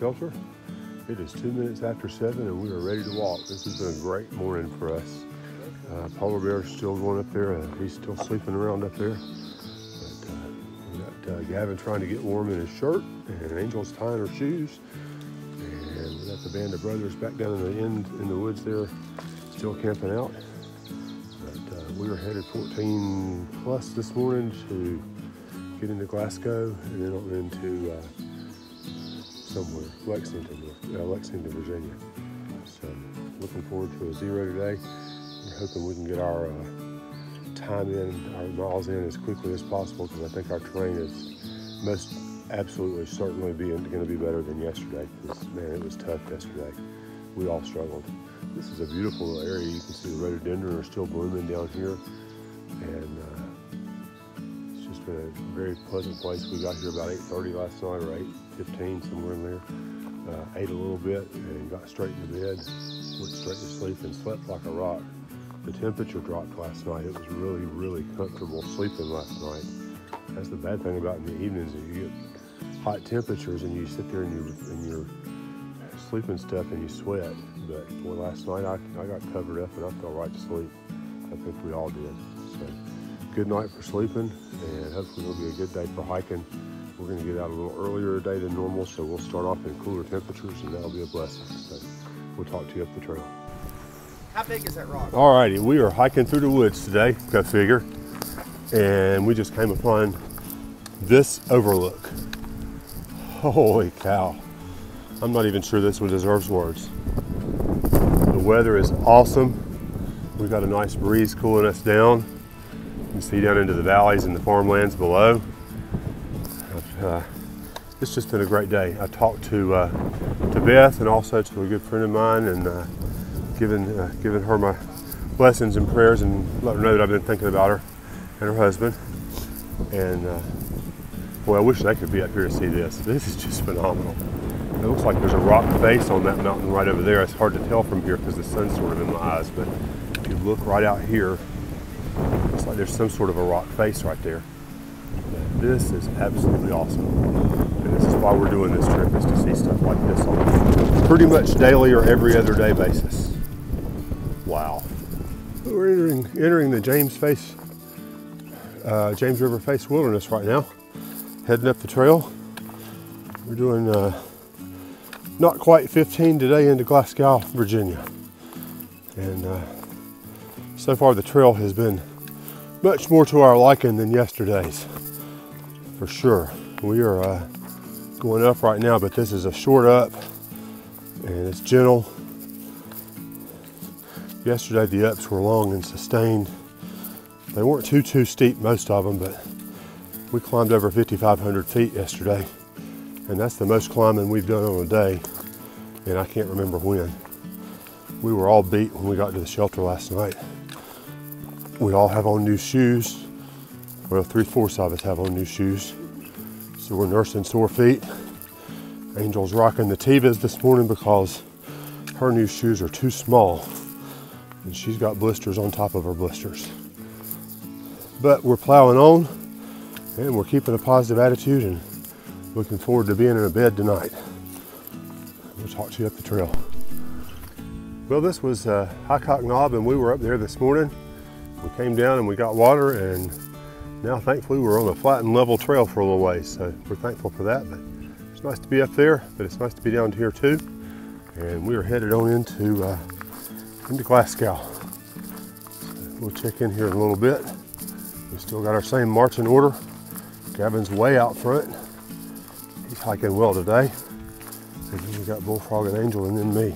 Shelter. It is two minutes after seven and we are ready to walk. This has been a great morning for us. Uh, polar bear is still going up there. Uh, he's still sleeping around up there. But uh, we got uh, Gavin trying to get warm in his shirt and Angel's tying her shoes. And we got the band of brothers back down in the end in the woods there, still camping out. But uh, we are headed 14 plus this morning to get into Glasgow and then on into uh, somewhere, Lexington, uh, Lexington, Virginia. So looking forward to a zero today. We're hoping we can get our uh, time in, our miles in as quickly as possible because I think our terrain is most absolutely certainly being going to be better than yesterday. Man, it was tough yesterday. We all struggled. This is a beautiful area. You can see the rhododendron are still blooming down here, and uh, it's just been a very pleasant place. We got here about 8:30 last night or 8:15 somewhere in there. Uh, ate a little bit and got straight into bed. Went straight to sleep and slept like a rock. The temperature dropped last night. It was really, really comfortable sleeping last night. That's the bad thing about in the evenings is you get hot temperatures and you sit there and you and you're sleeping stuff and you sweat. But boy, last night I, I got covered up and I fell right to sleep. I think we all did. So good night for sleeping and hopefully it'll be a good day for hiking. We're going to get out a little earlier today than normal, so we'll start off in cooler temperatures and that'll be a blessing. So we'll talk to you up the trail. How big is that rock? Alrighty, we are hiking through the woods today, go figure. And we just came upon this overlook. Holy cow. I'm not even sure this one deserves words. The weather is awesome. We've got a nice breeze cooling us down. You can see down into the valleys and the farmlands below. Uh, it's just been a great day. I talked to uh, to Beth and also to a good friend of mine and uh, given uh, given her my blessings and prayers and let her know that I've been thinking about her and her husband. And uh, boy, I wish they could be up here to see this. This is just phenomenal. It looks like there's a rock face on that mountain right over there. It's hard to tell from here because the sun's sort of in my eyes, but if you look right out here, it's like there's some sort of a rock face right there. This is absolutely awesome. And this is why we're doing this trip, is to see stuff like this on pretty much daily or every other day basis. Wow. We're entering, entering the James Face, uh, James River Face Wilderness right now. Heading up the trail. We're doing uh, not quite 15 today into Glasgow, Virginia. And uh, so far the trail has been much more to our liking than yesterday's, for sure. We are uh, going up right now, but this is a short up and it's gentle. Yesterday the ups were long and sustained. They weren't too, too steep, most of them, but we climbed over 5,500 feet yesterday. And that's the most climbing we've done on a day. And I can't remember when. We were all beat when we got to the shelter last night. We all have on new shoes. Well, three-fourths of us have on new shoes. So we're nursing sore feet. Angel's rocking the Tevas this morning because her new shoes are too small. And she's got blisters on top of her blisters. But we're plowing on and we're keeping a positive attitude and looking forward to being in a bed tonight. We'll talk to you up the trail. Well, this was uh, Highcock Knob and we were up there this morning. We came down and we got water and now thankfully we're on a flat and level trail for a little ways. So we're thankful for that. But it's nice to be up there, but it's nice to be down here too. And we are headed on into, uh, into Glasgow. So we'll check in here in a little bit. We still got our same marching order. Gavin's way out front. He's hiking well today. And then we got Bullfrog and Angel and then me.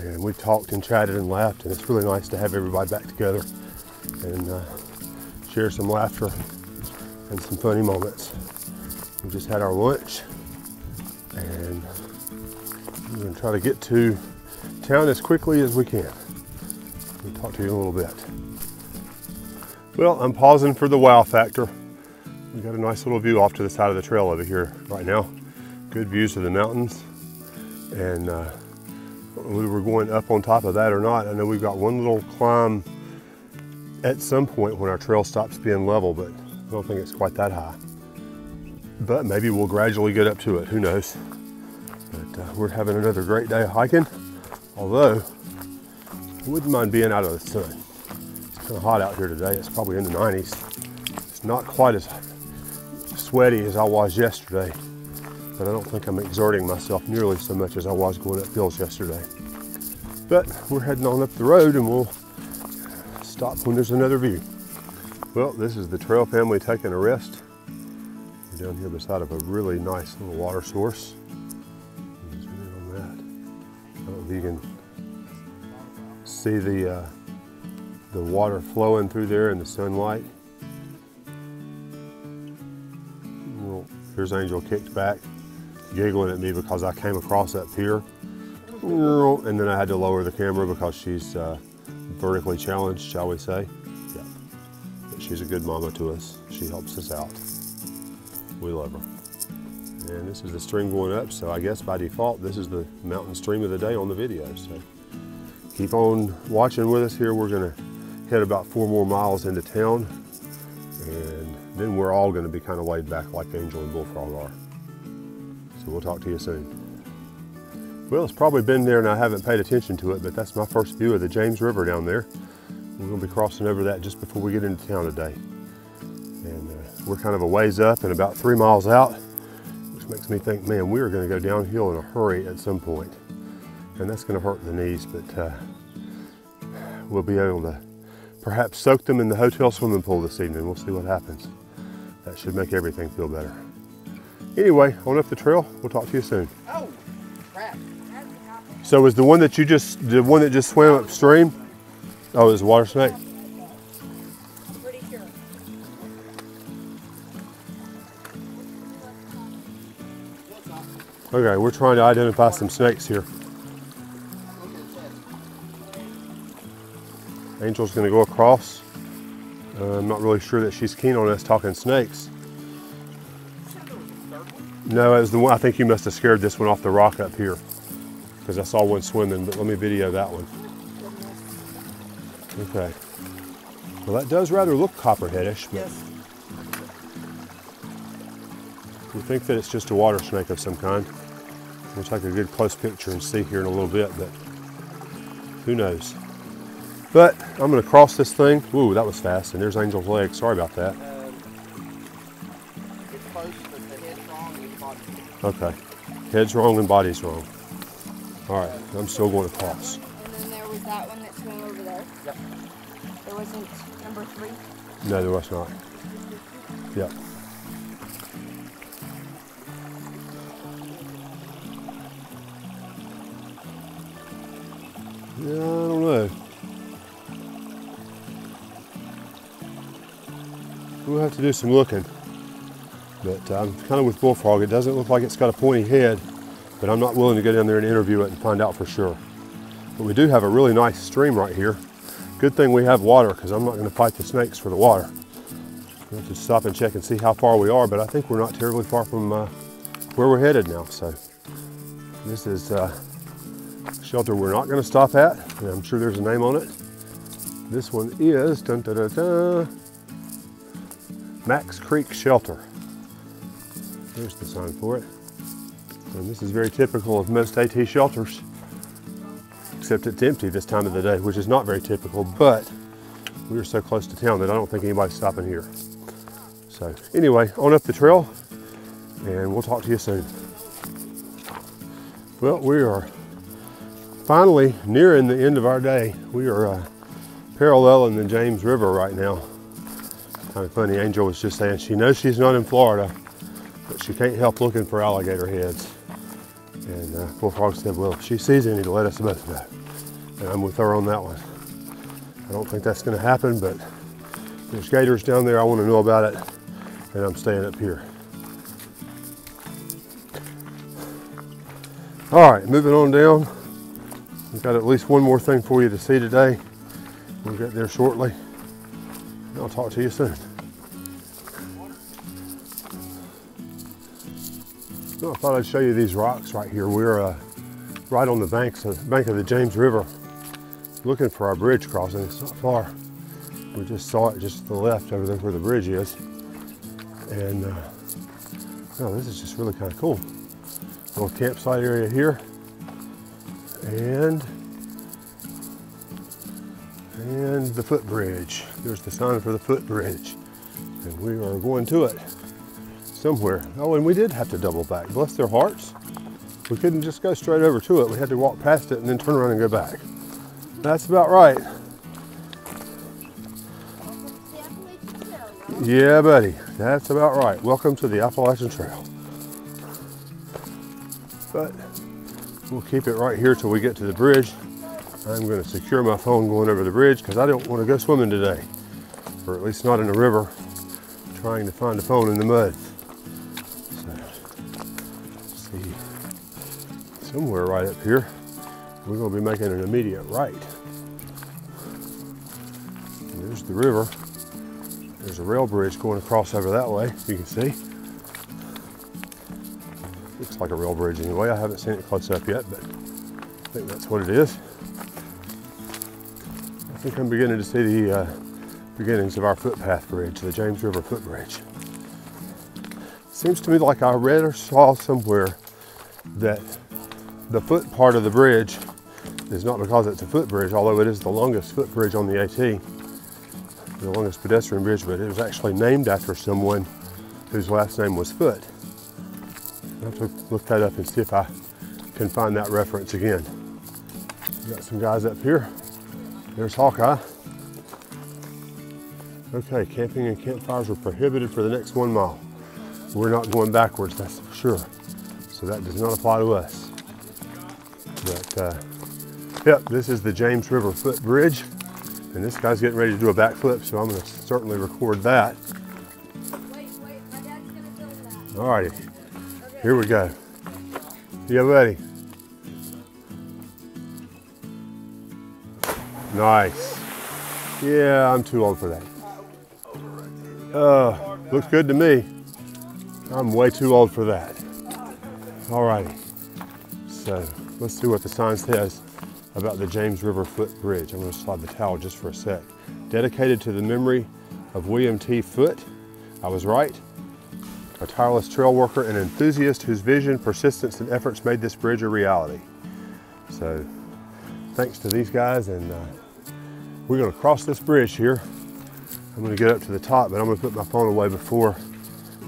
And we talked and chatted and laughed and it's really nice to have everybody back together and uh, share some laughter and some funny moments. We just had our lunch and we're gonna try to get to town as quickly as we can. We'll talk to you a little bit. Well, I'm pausing for the wow factor. We got a nice little view off to the side of the trail over here right now. Good views of the mountains. And uh, we were going up on top of that or not. I know we've got one little climb at some point when our trail stops being level, but I don't think it's quite that high. but maybe we'll gradually get up to it. Who knows? But uh, we're having another great day hiking. Although, I wouldn't mind being out of the sun. It's kind of hot out here today. It's probably in the 90s. It's not quite as sweaty as I was yesterday, but I don't think I'm exerting myself nearly so much as I was going up hills yesterday. But we're heading on up the road and we'll stop when there's another view. Well, this is the trail family taking a rest. We're down here beside of a really nice little water source. On that. I don't know if you can see the uh, the water flowing through there in the sunlight. Well, here's Angel kicked back, giggling at me because I came across that pier. And then I had to lower the camera because she's uh, vertically challenged, shall we say. Yeah. But she's a good mama to us. She helps us out. We love her. And this is the stream going up, so I guess by default, this is the mountain stream of the day on the video. So keep on watching with us here. We're gonna head about four more miles into town, and then we're all gonna be kind of laid back like Angel and Bullfrog are. So we'll talk to you soon. Well, it's probably been there and I haven't paid attention to it, but that's my first view of the James River down there. We're gonna be crossing over that just before we get into town today. And uh, we're kind of a ways up and about three miles out, which makes me think, man, we are gonna go downhill in a hurry at some point. And that's gonna hurt the knees, but uh, we'll be able to perhaps soak them in the hotel swimming pool this evening. We'll see what happens. That should make everything feel better. Anyway, on up the trail, we'll talk to you soon. Oh, crap. So was the one that you just, the one that just swam upstream? Oh, it was a water snake? Sure. Okay, we're trying to identify some snakes here. Angel's gonna go across. Uh, I'm not really sure that she's keen on us talking snakes. No, it was the one, I think you must have scared this one off the rock up here because I saw one swimming, but let me video that one. Okay. Well, that does rather look copperheadish, but Yes. we think that it's just a water snake of some kind. We'll take a good close picture and see here in a little bit, but who knows. But I'm gonna cross this thing. Ooh, that was fast, and there's Angel's leg. Sorry about that. Okay. Head's wrong and body's wrong. All right, I'm still going across. And then there was that one that swam over there. Yep. There wasn't number three. No, there was not. Yep. Yeah, I don't know. We'll have to do some looking. But I'm kind of with Bullfrog. It doesn't look like it's got a pointy head, but I'm not willing to go down there and interview it and find out for sure. But we do have a really nice stream right here. Good thing we have water because I'm not going to fight the snakes for the water. We'll to stop and check and see how far we are, but I think we're not terribly far from uh, where we're headed now. So this is uh, shelter we're not going to stop at. and I'm sure there's a name on it. This one is dun, dun, dun, Matts Creek Shelter. There's the sign for it. And this is very typical of most AT shelters except it's empty this time of the day, which is not very typical, but we are so close to town that I don't think anybody's stopping here. So anyway, on up the trail, and we'll talk to you soon. Well, we are finally nearing the end of our day. We are uh, paralleling the James River right now. Kind of funny, Angel was just saying she knows she's not in Florida, but she can't help looking for alligator heads. And uh, Bullfrog said, well, if she sees any, to let us both know. And I'm with her on that one. I don't think that's going to happen, but there's gators down there. I want to know about it, and I'm staying up here. All right, moving on down. We've got at least one more thing for you to see today. We'll get there shortly. I'll talk to you soon. Well, I thought I'd show you these rocks right here. We're uh, right on the banks of, bank of the James River looking for our bridge crossing. It's not far. We just saw it just to the left over there where the bridge is. And uh, Oh, this is just really kind of cool. Little campsite area here. And and the footbridge. There's the sign for the footbridge. And we are going to it somewhere. Oh, and we did have to double back. Bless their hearts. We couldn't just go straight over to it. We had to walk past it and then turn around and go back. That's about right. Yeah, buddy. That's about right. Welcome to the Appalachian Trail. But we'll keep it right here till we get to the bridge. I'm going to secure my phone going over the bridge because I don't want to go swimming today, or at least not in the river, trying to find a phone in the mud. Somewhere right up here, we're going to be making an immediate right. There's the river. There's a rail bridge going across over that way, you can see. Looks like a rail bridge anyway. I haven't seen it close up yet, but I think that's what it is. I think I'm beginning to see the uh, beginnings of our footpath bridge, the James River footbridge. Seems to me like I read or saw somewhere that the foot part of the bridge is not because it's a footbridge, although it is the longest footbridge on the AT the longest pedestrian bridge, but it was actually named after someone whose last name was Foot. i have to look that up and see if I can find that reference again. We got some guys up here. There's Hawkeye. Okay, camping and campfires are prohibited for the next one mile. We're not going backwards, that's for sure. So that does not apply to us. But, uh, yep, this is the James River Footbridge. And this guy's getting ready to do a backflip, so I'm gonna certainly record that. Wait, wait, my dad's gonna film that. Alrighty, here we go. You ready? Nice. Yeah, I'm too old for that. Uh, looks good to me. I'm way too old for that. Alrighty. So let's see what the sign says about the James River Foot Bridge. I'm going to slide the towel just for a sec. Dedicated to the memory of William T. Foot. I was right. A tireless trail worker and enthusiast whose vision, persistence, and efforts made this bridge a reality. So thanks to these guys and uh, we're going to cross this bridge here. I'm going to get up to the top, but I'm going to put my phone away before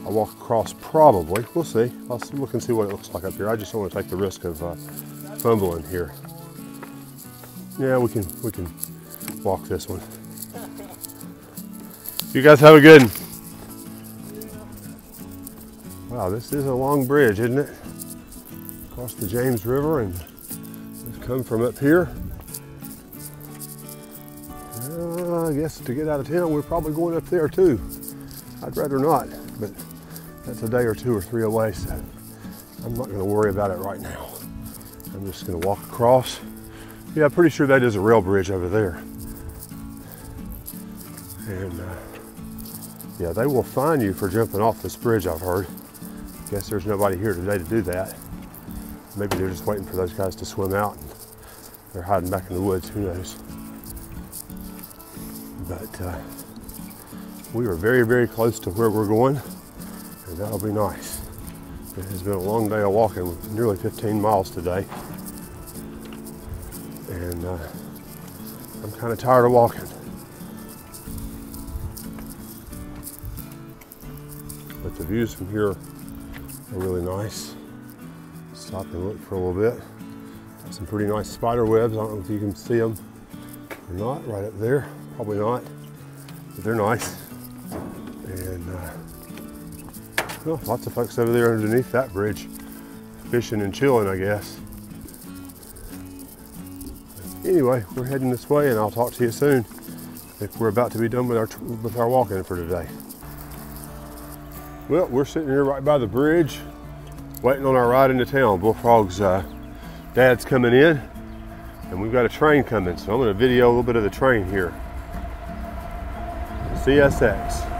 I walk across probably. We'll see. I'll look and see what it looks like up here. I just don't want to take the risk of uh, fumbling here. Yeah, we can we can walk this one. You guys have a good. Wow, this is a long bridge, isn't it? Across the James River and we've come from up here. Uh, I guess to get out of town, we're probably going up there too. I'd rather not, but that's a day or two or three away, so I'm not going to worry about it right now. I'm just going to walk across yeah, I'm pretty sure that is a rail bridge over there. And uh, yeah, they will fine you for jumping off this bridge, I've heard. Guess there's nobody here today to do that. Maybe they're just waiting for those guys to swim out and they're hiding back in the woods, who knows. But uh, we are very, very close to where we're going and that'll be nice. It has been a long day of walking, nearly 15 miles today and uh, I'm kind of tired of walking. But the views from here are really nice. Stop and look for a little bit. Got some pretty nice spider webs. I don't know if you can see them or not, right up there. Probably not, but they're nice. Lots of folks over there underneath that bridge fishing and chilling, I guess. Anyway, we're heading this way and I'll talk to you soon if we're about to be done with our, with our walking for today. Well, we're sitting here right by the bridge waiting on our ride into town. Bullfrog's uh, dad's coming in and we've got a train coming. So I'm gonna video a little bit of the train here. CSX.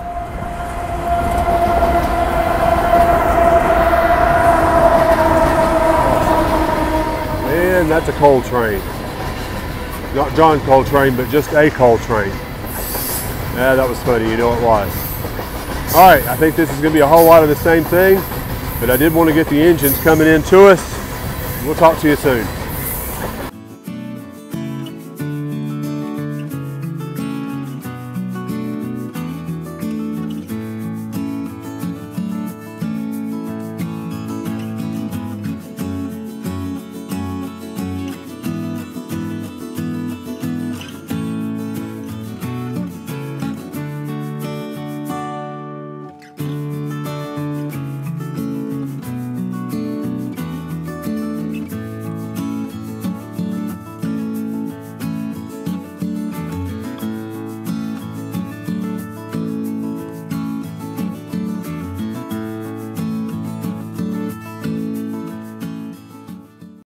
That's a coal train not John Coltrane, but just a Coltrane. Yeah, that was funny, you know it was. All right, I think this is gonna be a whole lot of the same thing. But I did want to get the engines coming in to us. We'll talk to you soon.